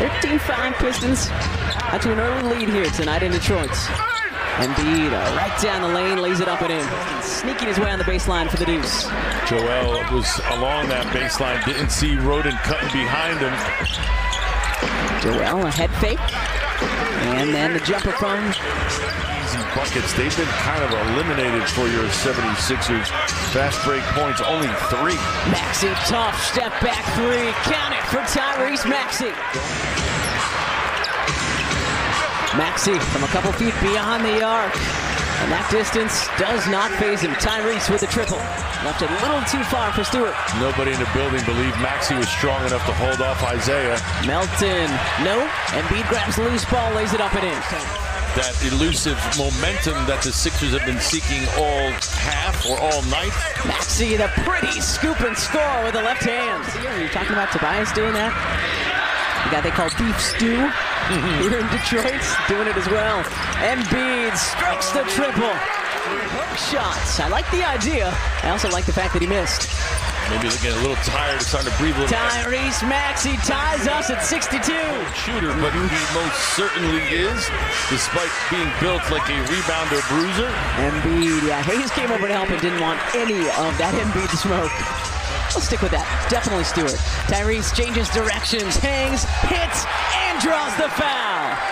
13-5 Pistons out to an early lead here tonight in Detroit. Embiid uh, right down the lane, lays it up and in. Sneaking his way on the baseline for the deuce. Joel was along that baseline, didn't see Rhoden cutting behind him. Joel, a head fake. And then the jumper from buckets. They've been kind of eliminated for your 76ers. Fast break points, only three. Maxey. Tough step back three. Count it for Tyrese Maxey. Maxey from a couple feet beyond the arc. And that distance does not faze him. Tyrese with a triple. Left a little too far for Stewart. Nobody in the building believed Maxey was strong enough to hold off Isaiah. Melton, no. Embiid grabs loose ball, lays it up and in. That elusive momentum that the Sixers have been seeking all half or all night. Maxey, the pretty scoop and score with the left hand. Are you talking about Tobias doing that? The guy they call Beef Stew here in Detroit, doing it as well. Embiid strikes the triple. Hook shots. I like the idea. I also like the fact that he missed. Maybe they're getting a little tired, starting to breathe a little. Tyrese Maxey ties us at 62. shooter, but he most certainly is, despite being built like a rebounder bruiser. Embiid, yeah, Hayes came over to help and didn't want any of that Embiid smoke. We'll stick with that. Definitely Stewart. Tyrese changes directions, hangs, hits, and draws the foul.